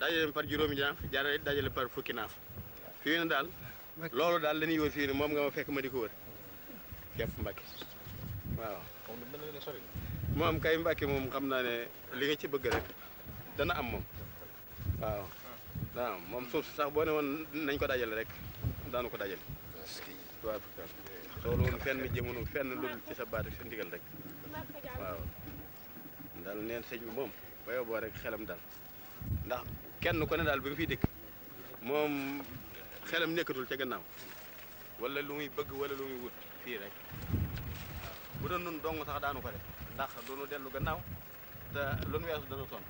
dajale leen par juróomi janaaf jaarale dajale par fukki naaf fii ne daal loolu daal la ñuy wër fii ne moom nga ma fekk ma di ko wër képp Mbàkke waaw moom kay Mbàkke moom xam naa ne li nga ci bëgg rek dana am moom waaw dana am moom suuf si sax boo ne woon nañ ko dajale rek daanu ko dajale waaw loolu woon fenn jëmunu fenn lu dul ci sa baat ak sa ndigal rek waaw daal neen sëñ bi moom ba yow boo rek xelam daal ndax kenn ku ne daal bi mu fiy dikk moom xelam nekkatul ca gannaaw wala lu muy bëgg wala lu muy wut fii rek waaw bu doon nun dong sax daanu ko def ndax du nu dellu gannaaw te lu nu weesu dana sonn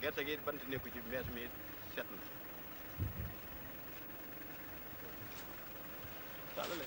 gerte gi it bant nekku ci mbees mi it set na waaw loolu la.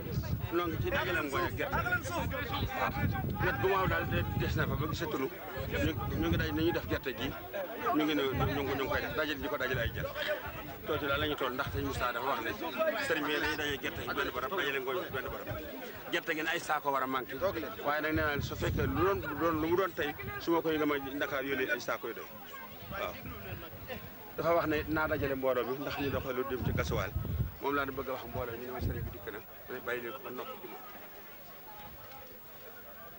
noo ngi ci dagalam ngooñ ak gerte net bu maaw daal des na fa ba gisatunu ñu ngi daj nañu def gerte ji ñu ngi ne ñu ngi koy def dajal di ko dajale ay jël tool ci daal la ñu tool ndax sëñ Moussa dafa wax ne sëriñ bi dañuy dajale gerte ci benn barab dajale ngooñ ci benn barab gerte ngeen ay saako war a manqué waaye nag nee naa su fekkee lu doon lu mu doon tey su ma koy nga ma Ndakaar yónnee ay saako yu doy waaw dafa wax ne naa dajale mbooloo mi ndax ñu doxal lu dem ci gasoil moom laa bëgg a wax mbooloo ñu ne ma sëriñ bi dikk na ma ne bàyyi leen ko ba noppi ci moom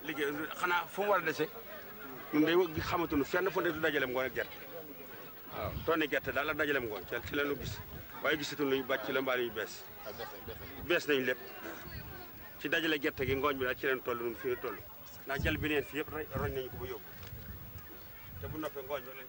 liggéey xanaa fu mu war a dese ñun day wëgg xamatuñu fenn fu ne du dajale ngoon ak gerte waaw tonni gerte daal la dajale ngoon ci ci la ñu gis waaye gisatuñu luñu bàcc la mbaal yu bees bees nañu lépp ci dajale gerte gi ngooñ bi daal ci leen toll ñun fi ñu toll ndax jal bi neen fi yëpp roñ nañu ko ba yóbbu te bu noppee ngooñ bi lañ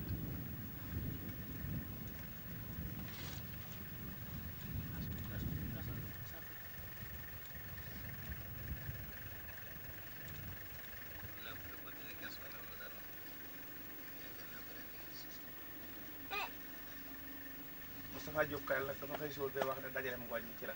Moustapha Diop Kayal nag dafa xëy suur day wax ne dajale ngooñ mi ci la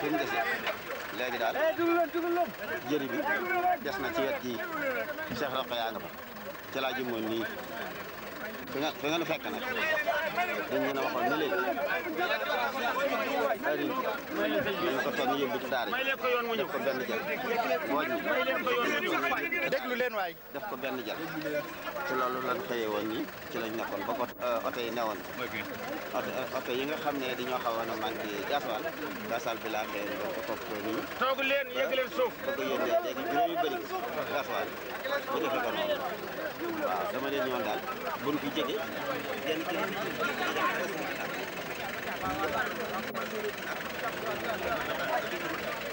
fi mu dese léegi daal jëri bi des na ci wet gii Cheikh Roqe yaa nga fa ci laa jëmoon nii fi nga fi nga nu fekk nag dañ leen a waxoon ne leen xëy na dañ ko toog ñu yóbbu ci daara ji def ko benn jël boo ñu déglu leen waay def ko benn jal ci loolu lan xëyee woon nii ci lañ nekkoon ba ko oto yi newoon oto oto yi nga xam ne dañoo xawoon a manqué gasoil gasoil bi laa xëyee doon ko toppatoo nii toog leen yëg leen suuf bëgg yéen de léegi juróomi bëri gasoil bu defee ko noonu waaw dama leen ñoon daal buñ fi jóge genn ci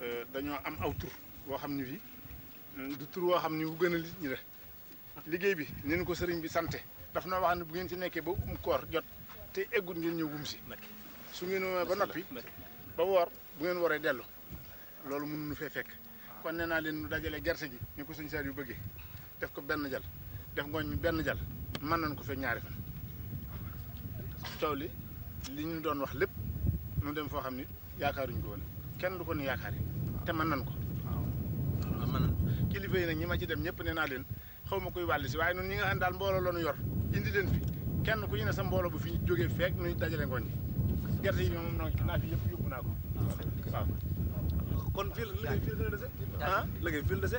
Euh, dañoo am aw tur boo xam ne bii euh, du tur woo xam ne wu gën a nit ñi la liggéey bi neen ko sëriñ bi sante daf na wax ne bu ngeen ci nekkee ba um koor jot te eggul ngeen ñëw wum si su ngeen woowee ba noppi ba woor bu ngeen waree dellu loolu mënuñu fee fekk kon nee naa leen nu dajale gerte gi ni ko sëñ Saar yu bëggee def ko benn jal def ngooñ mi benn jal mën nañ ko fee ñaari fan coow li li ñu doon wax lépp nu dem foo xam ni yaakaaruñ ko woon kenn du ko ni yaakaar yi te mën nañ ko waaw mën nañ ko kilifa yi nag ñi ma ci dem ñëpp nee naa leen xaw ma koy wàll si waaye noonu ñi nga xam ne daal mbooloo la ñu yor indi leen fi kenn ku ñu ne sa mbooloo bu fi jógee feek nuy dajale ngooñ bi gerte yi moom noonu naa fi yëpp yóbbu naa ko waaw kon fii la liggéey fii la dese ah liggéey fii la dese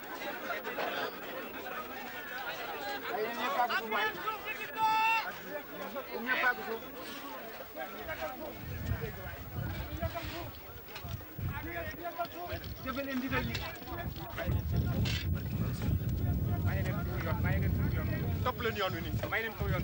jëfe leen ndigal yi may leen ko yoon may leen ko yoon topp leen yoon wi nii may leen ko yoon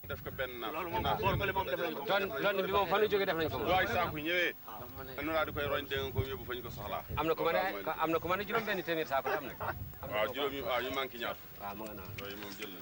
def ko benn naaf. loolu moom boor bële moom def nañ ko. ton ton bi moom fa nu jógee def nañ ko moom. waaye saako ñëwee. Ah. nu laa di koy roñ dégg nga ko yóbbu fañ ko soxlaa. am na ku ma ne am na ku ma ne juróom benn téeméer saako am na. waaw juróom yi waaw ñu manqué ñaar. waaw mu nga noonu. yooyu moom jël na.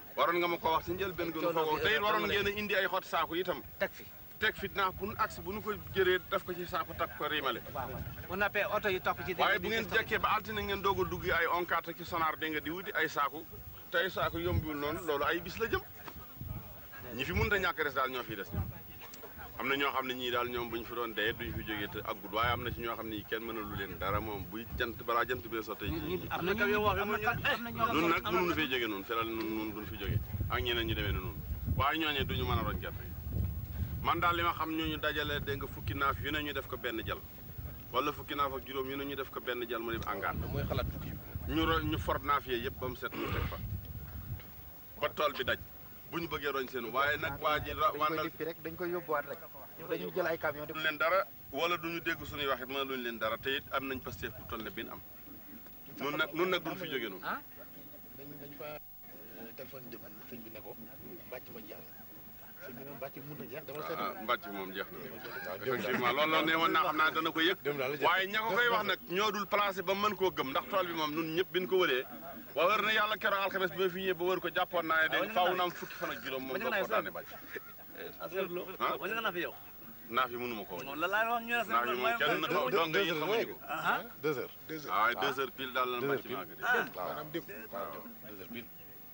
waroon nga ma ko wax si njëlbeen gënu ko wow tey waroon ngeen a indi ay xot saako itam teg fi teg fi naa bu nu agsi bu nu ko jëree daf ko ci saako takk ko riimale bu nappee oto yi topp ci waaye bu ngeen jekkee ba altine ngeen doog a dugg ay onkaat ak sonar dégg nga di wuti ay saako tey saako yombiwul noonu loolu ay bis la jëm ñi fi mënut a ñàkk res daal ñoo fiy des am na ñoo xam ne ñii daal ñoom bu ñu fi doon dee duñ fi jógee te aggut waaye am na ci ñoo xam ne ñii kenn mënalu leen dara moom buy jant balaa jant bee sottee ji am na camion wax nun nag mënuñu fee jóge noonu feral nun nun duñ fi jóge ak ñeneen ñu demee ne noonu waaye ñooñee duñu mën a roñ gerte man daal li ma xam ñooñu dajale dégg nga fukki naaf yu ne ñu def ko benn jal wala fukki naaf ak juróom yu ne ñu def ko benn jal mu def angaar mooy xalaat fukki ñu ro ñu for naaf yee yëpp ba mu set ñu teg fa ba tool bi daj bu ñu bëggee roñ seen waaye nag waa ji ra- waa ndar rek dañ koy yóbbuwaat rek dañuy jël ay camion duñ leen dara wala duñu dégg suñuy wax it mën luñu leen dara te it am nañ pasteef bu toll ne bi ñu am nun nag nun nag duñ fi jóge noonu dañ dañ fa téléphone jëm sëñ bi ne ko bàcc ma jàng ah mbàcc moom jeex na effectivement loolu la ne woon naa xam naa dana ko yëg waaye ña ko koy wax nag ñoo dul placé ba mën koo gëm ndax tool bi moom nun ñëpp biñ ko wëree waa wër na yàlla keroog alxames bi ma fi ñëwee ba wër ko jàppoon naa ne day faaw na am fukki fan ak juróom moom doo ko daane bàcc ah wala nga na fi yow. naaf yi mënuma ko woon moom la laay wax ñu ne naaf yi moom kenn xaw dong yi xamuñu ko ah deux heures deux heures waaye deux heures pile daal la mbàcc maa ngi de waaw maanaam démb waaw démb deux heures pile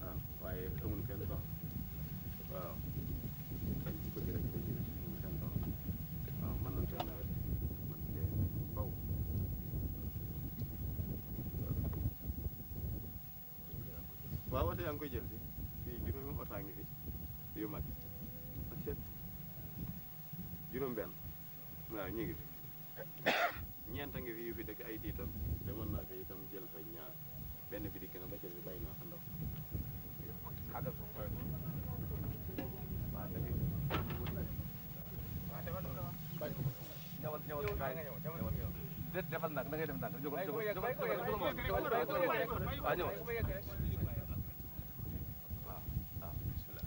waaw waaye amul kenn dox waaw dañ ci bëgg rek dañuy def amul kenn dox waaw mën nañ cee nawet mën cee baw waaw oto yaa ngi koy jël si fii juróomi oto a ngi fi yu mag ak seet juróom benn waaw ñu ngi fi ñeent a ngi fi yu fi dëkk ay diitam demoon naa ko itam jël fa ñaar benn bi dikk na ba ca bi bàyyi naa fa ndaw àggal ko waaw dëgg ñëwal ñëwal kaay nga ñëw ñëwal déet defal nag da ngay def nag jógal jógal jógal jógal waaw ñëwal waaw waaw bismillah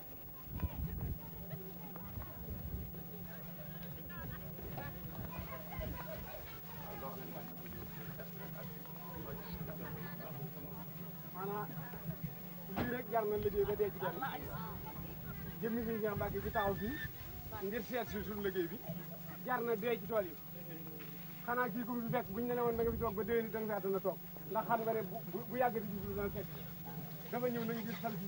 maanaam lii rek jar na liggéey ba dee ci dem jëmmi si Cheikh Mbacke ci taxaw fii ngir seet si suñu liggéey bi jar na dee ci tool yi xanaa kii ku mu fi fekk buñ ne la woon da nga fi toog ba déwén it da nga fi àttana toog ndax xam nga ne bu bu bu yàggati ji du daan fekk dafa ñëw nañu gis sant si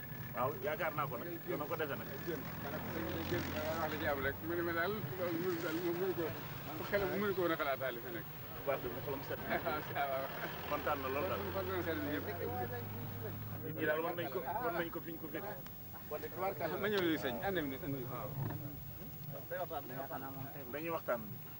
waaw yaakaar naa ko nag dana ko defe nag wax la ci am rek mu ne ma daal loolu mënu daal moom mënu ko bu xelam mënu ko woon a xalaataale fi nekk baax bi mu xolam set waaw kontaan na lool daal kon doon seen yëpp nit ñi daal war nañ ko war nañ ko fi ñu ko fekk ma ñëw léegi sëñ ànd ak nit ànd ak nit. dañuy waxtaan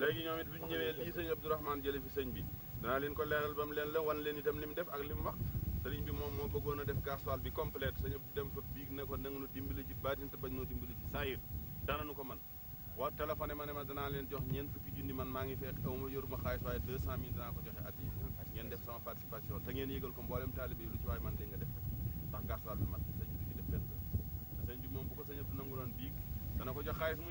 léegi ñoom it bu ñu ñëwee lii sëñ Abdourahmane jële fi sëñ bi danaa leen ko leeral ba mu leen la wan leen itam li mu def ak li mu wax sëriñ bi moom moo bëggoon a def gasoil bi complète sëñ Abdou dem fa biig ne ko nanga nu dimbali ci baatin te bañ noo dimbali ci saayir dana nu ko man waa téléphoné ma ne ma danaa leen jox ñeent fukki junni man maa ngi fekk awma yoruma xaalis waaye 200000 danaa ko joxe at yi ngeen def sama participation te ngeen yëgal ko mboolem taalib yi lu ci waay man te nga def ndax gasoil bi man sëñ bi du ci def benn sëñ bi moom bu ko sëñ Abdou nanguloon biig dana ko jox xaalis mu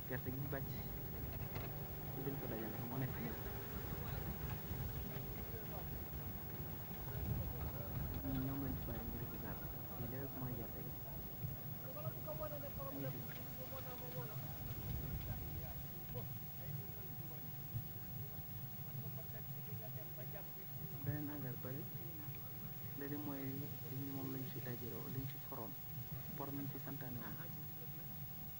gerte gi bàcc dañ ko dajale moo nekk nii ñoom ñoom lañ ci bàyyi ngir ko gaar ñu jaay ko mooy gerte gi beneen engrais bëri léegi mooy li ñu moom lañ ci dajale liñ ci foroon bor nañ ci santaane woon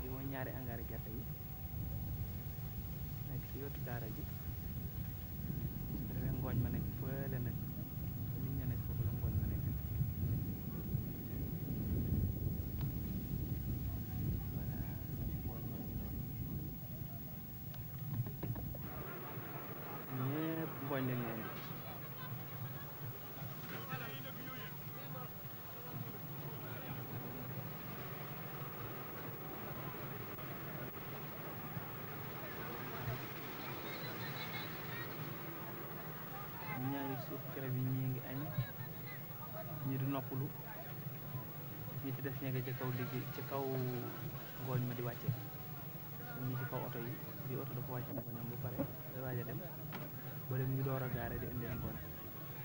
li mooy ñaari angaari gerte yi nekk ci wetu daara ji su ko defee ngooñ ma nekk fële nag nit ña nekk foofu la ngooñ ma nekk voilà ngooñ ma ngi noonu ñëpp ngooñ lañ leen di ñaari suuf garab yi ñii ngi añ ñi di noppalu ñi ci des ña nga ca kaw liggéey ca kaw ngooñ ma di wàcce ñi ci kaw oto yi bi oto dafa wàcce ngooñam ba pare day waaj a dem ba dem ñu door a gaare di indi ngooñ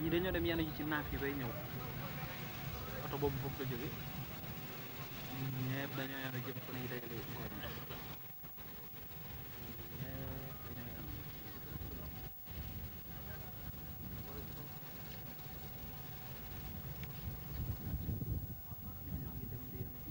ñi dañoo dem yenn ji ci naaf yi bay ñëw oto boobu foofu la jóge ñëpp dañoo yenn jëm fa ñuy dajale ngooñ mi ñëpp dañoo yenn ñoo ngi dem di yenn ji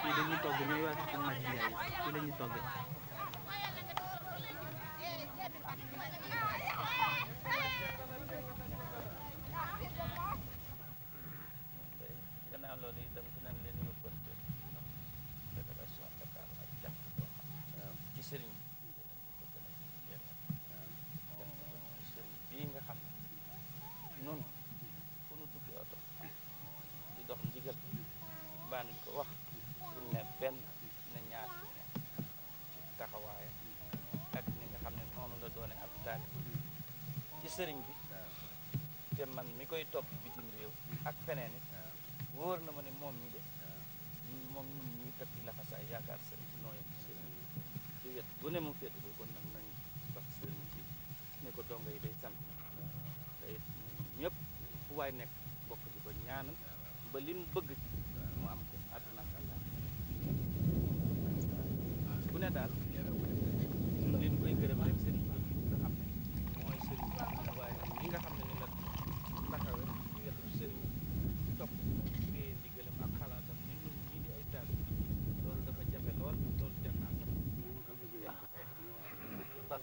fii dañuy togg ñooy waa ci mag yi yaay fii la ñuy togg gannaaw loolu itam dinañ leen yóbbante fédération Dakar ak jàpp ci sëriñ bii nga xam nun fu nu dugg oto di dox ndigal mbaa nañ ko wax bu ne benn na ñaar ci ne ci taxawaayam ak ni nga xam ne noonu la doone ab taali ci sëriñ bi te man mi koy topp bitim réew ak feneen it wóor na ma ne moom mi de moom ñun ñuy takk ci laxasaay yaakaar sëriñ bi noo yem ci sëriñ bi ci wet bu ne mu féete ko kon nag nañ wax sëriñ bi ne ko dongo yi day sant te it ñun ñëpp fu waay nekk bokk di ko ñaanal ba li mu bëgg ci bu ne daal ñun li ñu koy gërëm rek sëriñ bi nga xam ne mooy sëriñ bi waaye ñi nga xam ne ni la taxawe ci wetu sëriñ bi topp di ndigalam ak xalaatam ñun ñun ñii di ay taal loolu dafa jafe lool loolu jar naa sax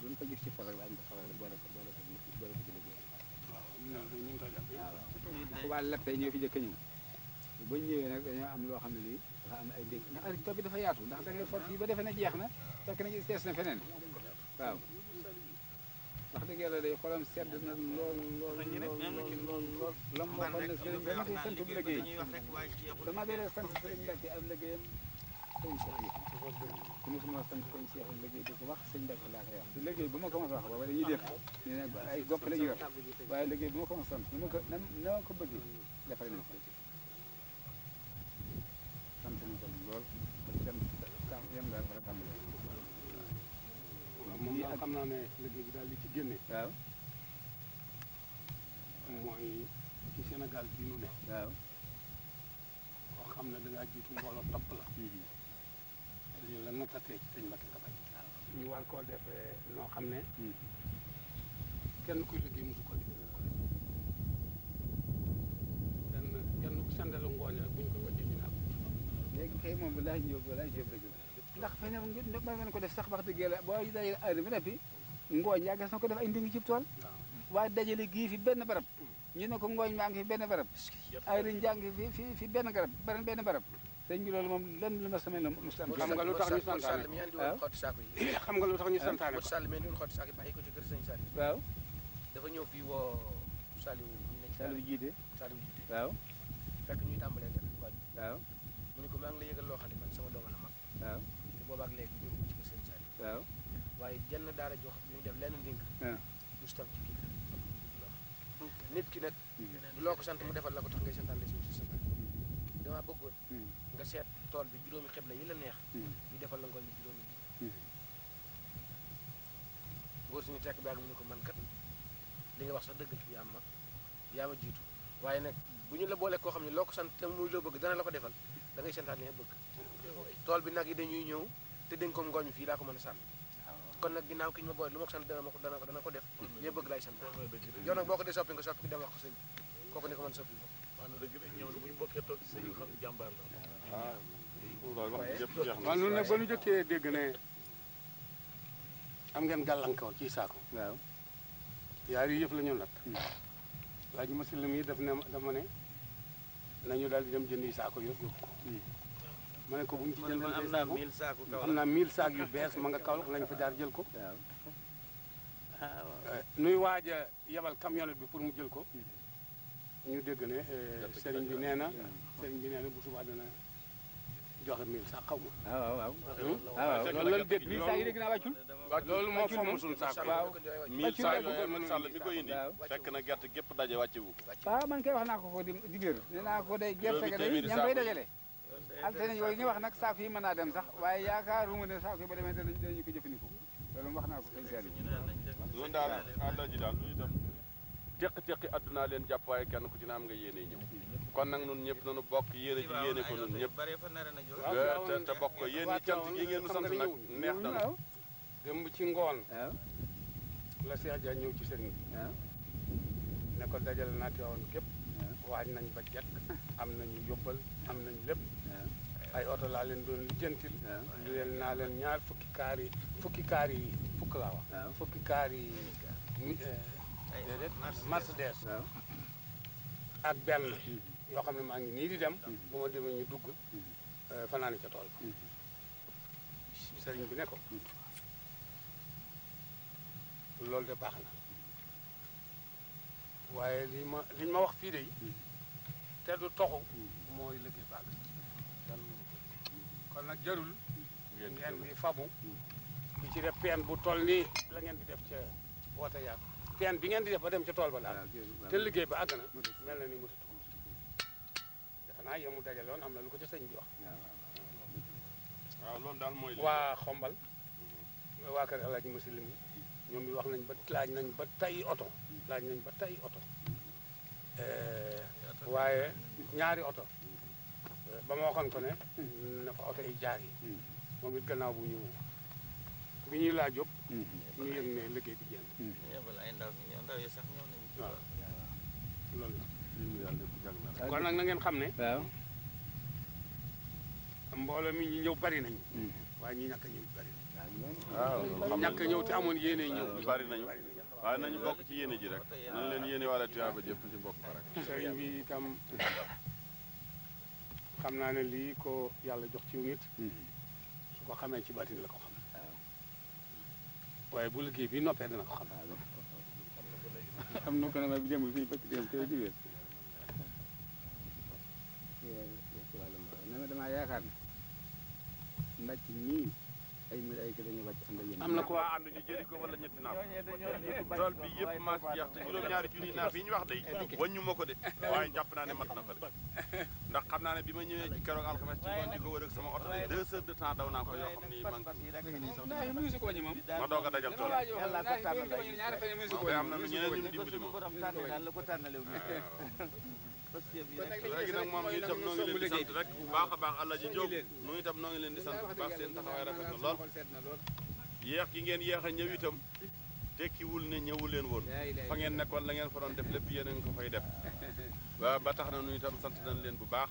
duñ ko gis ci xol rek daañu ko xamal boole ko boole ko boole ko ci liggéey Tuubaa lépp tey ñoo fi jëkk a ñëw ba ñu ñëwee nag dañoo am loo xam ne lii dafa am ay dégg ndax arrêté bi dafa yaatu ndax da ngay for fii ba defe na jeex na fekk na tees na feneen waaw wax dëgg yàlla day xolam sedd na lool lool lool lool lool la mu waxoon ne sëriñ bi dama koy sant bu liggéey dama koy sant sëriñ Mbacke am liggéeyam sëñ Cheikh yi su ko gën su ma suma sant sëñ Cheikh yi liggéey bi ko wax sëñ Mbacke laa koy wax su liggéey bu ma ko mos a wax booba dañuy def ñu ne ay gopp la ñu yor waaye liggéey bu ma ko mos a sant ni ma ko na na ma ko bëggee defal na ko sant na ko lool ak seen tam yem daal fa la tàmbalee waaw moom daal xam naa ne liggéey bi daal li ci génne waaw mooy ci Sénégal bii nu ne waaw koo xam ne dangaa jiitu mbooloo topp la dañu la nattatee ci sëñ Mbàkke nga bañ ñu war koo defee noo xam ne kenn kuy liggéey mosu ko def nañ ko def kenn kenn ku sendalu ngooñ rek buñ ko wàccee ñu naan léegi kay moom walaay Jóob walaay Jóob dëgg la ndax fi ne ngeen ba ngeen ko def sax wax dëgg yàlla boo dajale heure bi noppi ngooñ yaa gis na ko def ay ndingi cib tool waaw waaye dajale gii fi benn barab ñu ne ko ngooñ maa ngi fi benn barab ay riñ jaa ngi fi fi fi benn garab benn benn barab sëñ bi loolu moom lenn lu ma sama la mu sant xam nga lu tax ñu Modou Sall santaane mi andi woon xotti saako yi xam nga lu tax ñu santaane Modou ko Sall mi andi woon xotti saako yi bàyyi ko ci kër sëñ Saliou waaw dafa ñëw fii woo Saliou ñu ne ci Saliou jiite Saliou jiite waaw fekk ñuy tàmbalee def ngooñ waaw mu ne ko maa ngi la yëgal loo xam ne man sama dooma la mag waaw te boobaak léegi jógu ci kër sëñ Saliou waaw waaye jenn daara jox ñu def lenn ndink ah du si tam ci kii nit ki nag loo ko sant mu defal la ko tax ngay santaan des mu si santaan damaa bëggoon nga seet tool bi juróomi xibla yi la neex ñu defal la ngoon bi juróomi ji góor suñu tekk bi ak mu ne ko man kat li nga wax sax dëgg la yaa ma yaa ma jiitu waaye nag bu ñu la boolee koo xam ne loo ko sant te muy loo bëgg dana la ko defal da ngay santaan li nga bëgg tool bi nag yi dañuy ñëw te dénk ko ngooñ mi fii laa ko mën a sàmm kon nag ginnaaw ki ñu ma boole lu ma ko sant dana ma ko dana ko dana ko def li bëgg laay sant yow nag boo ko dee soppi nga soppi dem wax ko sëñ kooku ne ko man soppi maanaam dëgg la ñoom bu ñu bokkee toog ci sëñ bi xam jàmbaar la ah loolu wax yëpp jeex na waaw noonu nag ba nu jëkkee dégg ne am ngeen gàllankoor ci saako waaw yaari yëf la ñu nag laaj ma si yi daf ne dama ne nañu daal di dem jëndi saako yëpp yóbbu ko ma ne ko bu ñu ci jënd am naa mille saako am naa mille saak yu bees ma nga Kaolack lañ fa jaar jël ko ah, eh, nuy waaj a yebal camionnette bi pour mu jël ko ñu dégg ne eh, sëriñ bi nee na sëriñ bi nee na bu subaa dana joxe mil sax xaw ma. Ah, waaw waaw ah, waaw loolu lan dégg mil sax yi dégg naa wàccul. loolu moo fomm suñu saako. waaw mil sax yi man sàll mi ko indi. fekk na gerte gépp daje wàcce wu. waaw ah, man kay wax naa ko ko di di biir. nee naa ko day gerte gi day ña koy dajale. altine yooyu ñu wax nag saako yi mën naa dem sax waaye yaakaaruma ne saako yi ba demee danañ danañu ko jëfandikoo loolu wax naa ko sëñ Saliou. loolu daal àll ji daal lu ñu dem. téq-téqi addunaa leen jàpp waaye kenn ku ci na am nga yéene ñëw kon nag nun ñëpp nanu bokk yéene ci yéene ko nun ñëpp te te bokk ko yéen ñi cant gi ngeen nu sant nag neex na waaw démb ci ngoon waaw la Cheikh Dia ñëw ci sëriñ bi waaw ne ko dajal naa teewoon képp waaj nañ ba jekk am nañu yóbbal am nañ lépp waaw ay oto laa leen doon lijjantil waaw lu leen naa leen ñaar fukki kaar yi fukki kaar yi fukk laa wax waaw fukki kaar yi déedéet Mercedes ak benn yoo xam ne maa ngi nii di dem bu ma demee ñu dugg euh, fanaani ca tool sëriñ bi ne ko loolu de baax na waaye li ma liñ ma wax fii de te du toxu mooy liggéey baax kenn mënu ko kon nag jarul ngeen di fabu di ci def peen bu toll nii la ngeen di def ca woote yàgg peen bi ngeen di def ba dem ca tool ba daal te liggéey ba àgg na mel na ni mu defe naa yow mu dajale woon am na lu ko ci sëñ bi wax waaw loolu daal mooy. waa xombal waa kër alaaji muslim yi ñoom bi wax nañ ba laaj nañ ba tay oto laaj nañ ba tay oto Eh, waaye ñaari oto Eh, ba ma waxoon ko ne na fa oto yi jaar yi moom it gannaaw bu ñu bi ñuy laa jóg ñu yëg ne liggéey bi génn yebal ay ndaw ñu ñëw ndaw yi sax ñëw nañu waaw loolu la kon nag na ngeen xam ne waaw mbooloo mi ñu ñëw bari nañu waaye ñu ñàkk a ñëw bari waaw nañu ñàkk a ñëw te amoon yéene ñëw bari nañu waaye nañu bokk ci yéene ji rek nañ leen yéene wala tuyaaba jëpp ci bokk ko rek sëriñ bi itam xam naa ne lii ko yàlla jox ci nit su ko xamee ci baatin la ko xam waaye bu liggéey bi noppee dana ko xam am na ko ne ma bi jëm fii bëkk dem kër jiwéer ne ma damaa yaakaar ne mbàcc mii ay mbir ay dañu wàcc ànd ak yéen am na ko waa ànd ñu jëri ko wala ñetti naaf tool bi yëpp maas jeex te juróom-ñaari junni naaf yi ñu wax day waññu ma ko de waaye jàpp naa ne mat na ko de ndax xam naa ne bi ma ñëwee ci keroog alxames ci ngoon di ko wër ak sama oto de deux heures de temps daw naa ko yoo xam ma doog a dajal tool yàlla ko tànnal ay moom day am na ñeneen ñu dimbali moom borom tànn daal la ko tànnalew ni parce que bi rek léegi nag moom ñu itam noo ngi leen di sant rek bu baax a baax allah ji jóg nu itam noo ngi leen di sant bu baax seen taxawaay rafet na lool yéex gi ngeen yéex a ñëw itam tekkiwul ne ñëwu leen woon fa ngeen nekkoon la ngeen fa doon def lépp yéen a ngi ko fay def waaw ba tax na nu itam sant nañ leen bu baax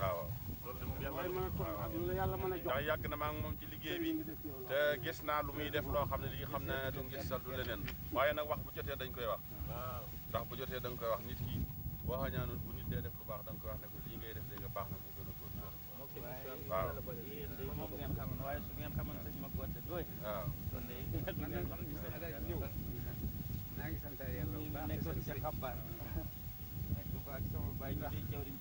waaw loolu de moom yàlla waaye mën a toll ak lu la yàlla mën a jox ndax yàgg na maa ngi moom ci liggéey bi te gis naa lu muy def loo xam ne lii xam ne du ngis sal du leneen waaye nag wax bu jotee dañ koy wax ndax bu jotee da nga koy wax nit ki boo xañaanoon bu nit dee def lu baax da nga koy wax ne ko lii ngay def léegi nga baax na mu gën a góor waaw yéen de moom ngeen xam waaye su ngeen xamoon sëñ ma góor de doy waaw kon de du ngeen wax ci sëñ ñëw naa ngi sant yàlla bu baax nekkoon ci xabaar nekk ko ak sama baay ñu di jëwriñ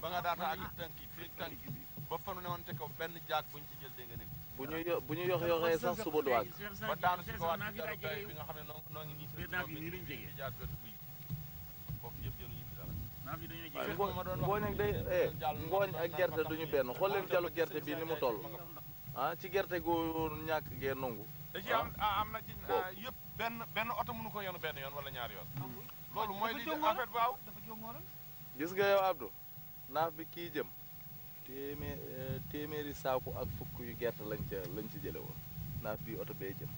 ba nga daata ak tànk yi fii tànk yi ba fanu ne woon te kaw benn jaag buñ ci jël dégg nga ne bu ñu yo- bu ñu yox yoxee sax suba du àgg ba daanu si kawaat ci daru tay bi nga xam ne noo noo ngi nii seen naaf yi nii lañ jege jaar wetu bii foofu yëpp jël ñu fi dara naaf yi dañoo waaye jege ngooñ ngooñ ak day eh ngooñ ak gerte duñu benn xool leen jalu gerte bi ni mu toll ah ci gerte gu ñàkk gee nangu da ci am ah, am na ci Waaw. ah, yëpp benn benn oto mënu ko yenu benn yoon wala ñaari yoon loolu mooy li affaire waaw dafa jongoon gis nga yow Abdou naaf bi kii jëm téeméer téeméeri saaku ak fukk yu gerte lañ ca lañ ci jële woon naaf bii oto bee jëm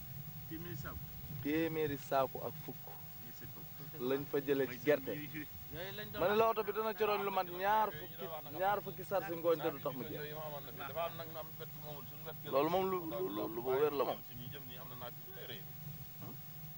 téeméeri saaku téeméeri saaku ak fukk lañ fa jële ci gerte ma ne la oto bi dana coroñ lu mat ñaar fukki ñaar fukki sar si ngooñ te du tax mu jeex loolu moom lu lu lu wér la moom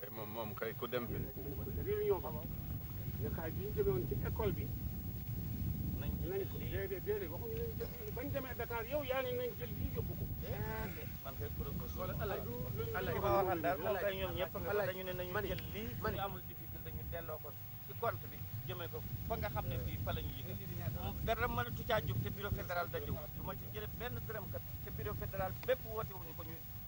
kay moom moom kay ku dem fi réunion ba ne xaay bi ñu demee woon ci école bi nañ ko nañ ko déedéet déedéet waxuñu nañ jël lii bañ demee Dakar yow yaa ne nañ jël lii yóbbu ko man kay proposé wala alay alay ma waxal daal moom kay ñoom ñëpp nga dañu ne nañu jël lii bu ñu amul difficulté ñu delloo ko ci compte bi jëmee ko fa nga xam ne fii fa la ñu yëkkati dara mënatu caa jóg te bureau fédéral dajewu du ma ci jële benn dërëm kat te bureau fédéral bépp woote wuñu ko ñu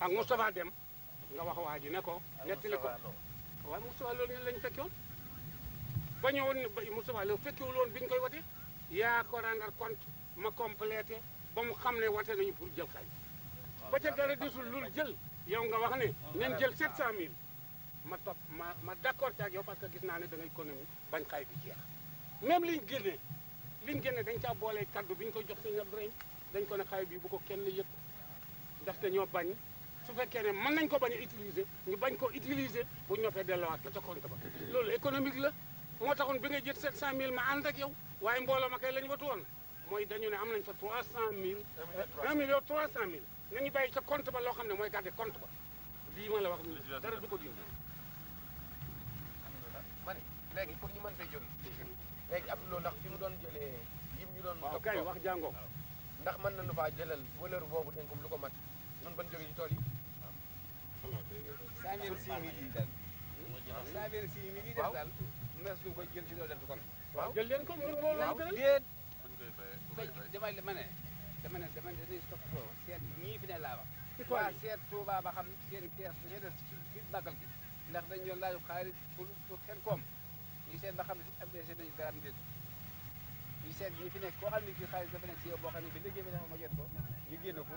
ak Moustapha Dem nga wax waa ji ne ko nettali ko waaye Moustapha Lo ñun lañ fekki woon ba ñu woon ba Moustapha Lo fekkiwul woon bi ñu koy wote yaa ko rendre compte ma complété ba mu xam ne wote nañu pour jël xaalis ba ca dara disul lul jël yow nga wax ne nañ jël 700000 ma topp ma ma d'accord ci ak yow parce que gis naa ne da ngay économie bañ xaay bi jeex même liñ génne liñ génne dañ caa boole kaddu bi ñu koy jox sëñ Abdourahim dañ ko ne xale bi bu ko kenn yëg ndaxte ñoo bañ su fekkee ne mën nañ ko bañ a utiliser ñu bañ ko utiliser bu ñu noppee delluwaat ko ca compte ba loolu économique la moo taxoon bi nga jët 700000 ma ànd ak yow waaye mbooloo ma kay lañ watu woon mooy dañu ne am nañ fa 300000. 1 million 300000 nañu bàyyi ca compte ba loo xam ne mooy garder compte ba. lii ma la wax nii dara du ko dindi. ma ne léegi pour ñu mën fee jóge léegi Abdou Lo ndax fi mu doon jëlee yim ñu doon. waaw kay wax jàngoo. ndax mën nañu faa jëlal valeur boobu dénk lu ko mat ñun ban jóge ci tool yi. cent vingt six mille yi daal. cent vingt six mille yi def daal. nees du ko jël ci doole def kon. waaw jël leen ko mu loolu lay gënal. fu ñu koy fayee ku koy fay dama dama ne dama ne dama ne dañuy toppatoo seet ñii fi ne laa wax ci tool waa yi seet Touba ba xam seen kees bi nga def ci ci màggal gi ndax dañ doon laaju xaalis pour pour xel koom ñu seet ba xam ne si am seet nañu dara am déet ñu seet ñi fi nekk koo xam ne kii xaalis dafa nekk si yow boo xam ne bi liggéey bi dafa ma jot ko ñu génn ko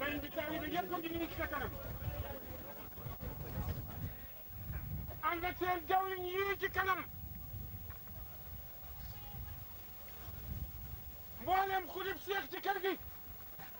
Bañ bi taalibe yëpp ngi nii ci sa kanam ànd ak seen jawriñ yii ci kanam mboolem xulib seex ci kër gi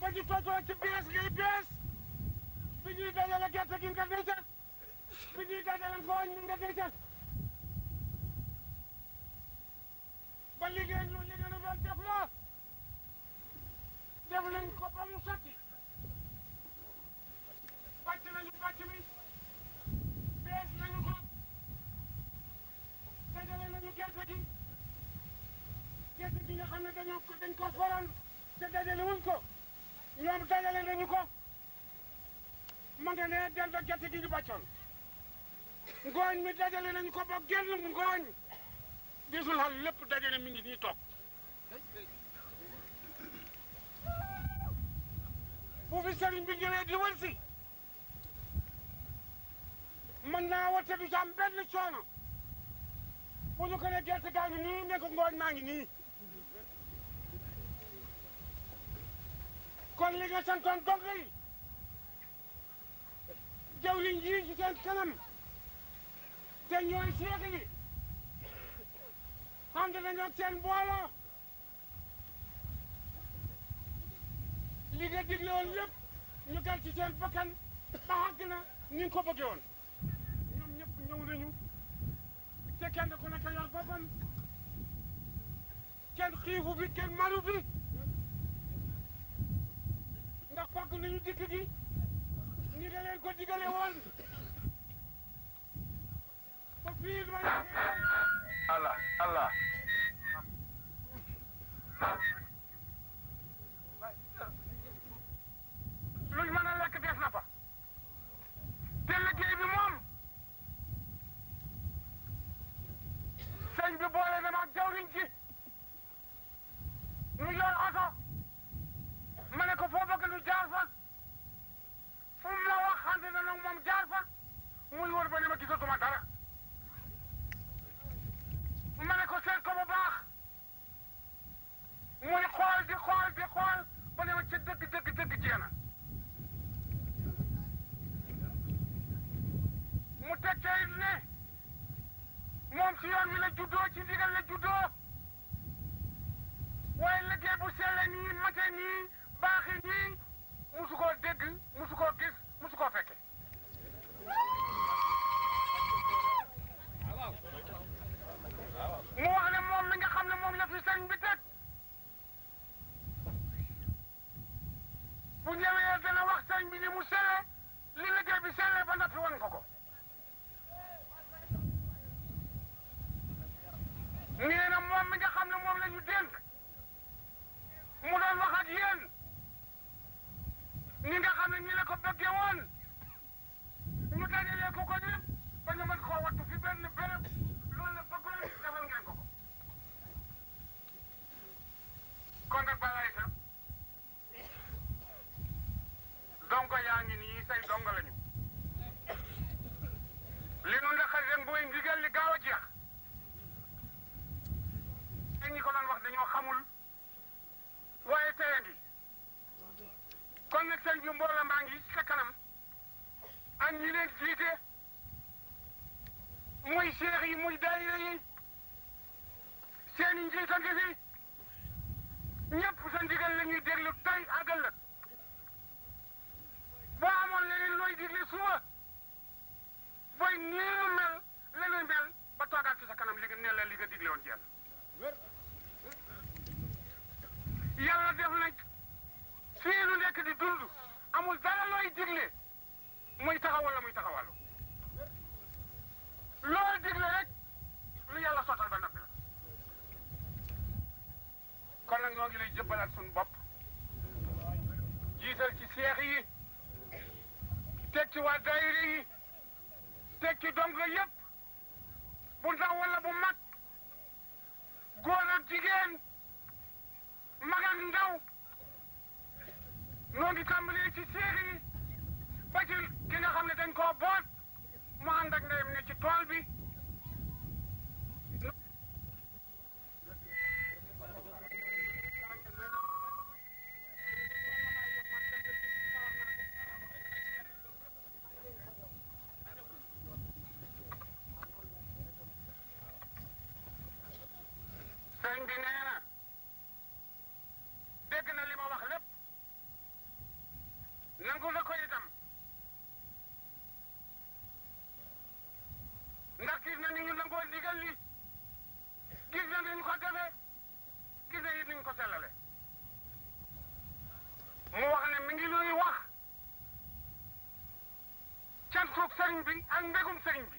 ba ñu toogoo ci bees ngay bees bi ñuy dajale gerte gi nga denc bi ñuy dajale ngooñ mi nga denc ba liggéey lu li ngeen doon def la def nañ ko ba mu sotti bàcc nañu bàcc mi bees nañu ko dajale nañu gerte gi gerte gi nga xam ne dañoo ko dañ ko foral te dajale wuñ ko ñoom dajale nañu ko ma nga nee dend ak gerte gi ñu bàccoon ngooñ mi dajale nañu ko ba génn ngooñ gisul xal lépp dajale mi ngi nii toog bu fi sëriñ bi ñëwee di wër si mën naa woote du ci am benn coono bu ñu ko ne gerte gaa ngi nii ne ko ngooñ maa ngi nii kon li nga santoon dong yi jawriñ yii ci seen kanam te ñooy seex yi ànd nañoo ak seen mbooloo li nga digle woon lépp ñu gal ci seen bakkan ba xàgg na ni nga ko bëggee woon ñoom ñëpp ñëw nañu te kenn ku nekk yor boppam kenn xiifu bi kenn maru bi ndax fàgg nañu dikk gi ni da leen ko digale woon ba fii ma Allah Allah te liggéey bi moom sëñ bi boole na ma ak jawriñ ji mu yor oto ma ne ko foo bëgg ñu jaar fa fu mu la wax xante na nag moom jaar fa muy wër ba ne ma gisatuma dara ma ne ko seet ko bu baax muy xool di xool di xool ba ne ma ca dëgg dëgg dëgg jee na mu teg ca it ne moom ci yoon wi la juddoo ci ndigal la juddoo waaye liggéey bu selle nii mate nii baaxi nii musu koo dégg musu koo gis musu koo fekke mu wax ne moom mi nga xam ne moom la fi sëriñ bi teg bu ñëwee dana wax sëriñ bi ni mu selle li liggéey bi selle ba noppi wan ko ko nee na moom mi nga xam ne moom la ñu dénk mu doon wax ak yéen ñi nga xam ne ñi la ko bëggee woon ñu dajalee ko ko ñëpp ba ñu mën koo wattu fi benn béréb loolu la bëggoon defal ngeen ko ko kon nag balaa itam dongo yaa ngi nii say dongo lañu li nu ndaxal leen mooy ndigal li gaaw a jeex te ñi ko doon wax dañoo xamul waaye tey a ngi kon nag sëñ bi mbooloo maa ngi ci sa kanam ak ñi leen jiite muy seex yi muy daayira yi seen i njiit a ngi fi ñëpp sa ndigal la ñuy déglu tey ak ëllëg boo amoon leneen looy digle suba booy nii mu mel la ñuy mel ba toogaat ci sa kanam li nga ne la li nga digle woon jeex na yàlla def na fii nu nekk di dund amul dara looy digle muy taxaw wala muy taxawalu loolu digle rek lu yàlla sottal ba noppi la kon nag ñoo ngi lay jëbbalaat suñu bopp jiital ci seex yi teg ci waa daayira yi teg ci dong yëpp bu ndaw wala bu mag góor ak jigéen mag ak ndaw noo ngi tàmbalee ci seex yi ba ci ki nga xam ne dañ koo boot mu ànd ak ndeyam ne ci tool bi dégg na li ma wax lépp nangu na ko itam ndax gis na ni ñu nangoo ndigal li gis na ni ñu ko defee gis na it ni ñu ko sellale mu wax ne mi ngi nuy wax cantuk sëriñ bi ak mbégum sëriñ bi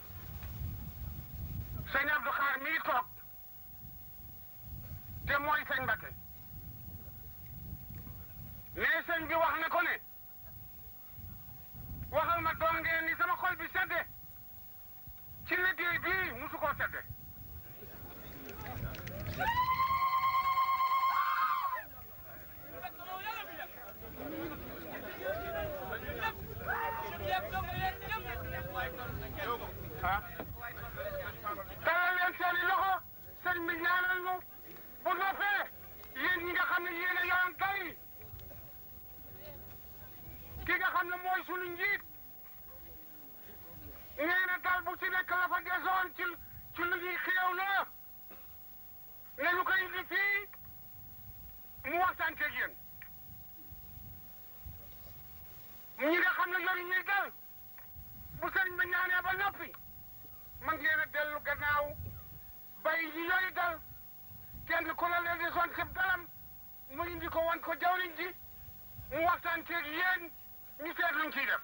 sëñ Abdou Xaar mii toog te mooy sëñ Mbakke mais sëñ bi wax na ko ne waxal ma doom ngeen ni sama xol bi sedde ci liggéey bii musu koo sedde dalal leen seen i loxo sëñ bi ñaanal ñu bu noppee yéen ñi nga xam ne yéen a yoon gay ki nga xam ne mooy sunu njiit nee na dal bu ci nekk la fa desoon ci ci lu ñuy xéew la nañu ko indi fii mu waxtaan ak yéen ñi nga xam ne yoru ñuy dal bu sëriñ ba ñaanee ba noppi man ngeen a dellu gannaaw bàyyi ñi yori dal kenn ku la leen di son sib dalam mu indi ko wan ko jawriñ ji mu waxtaan ak yéen ñu seet luñ ciy def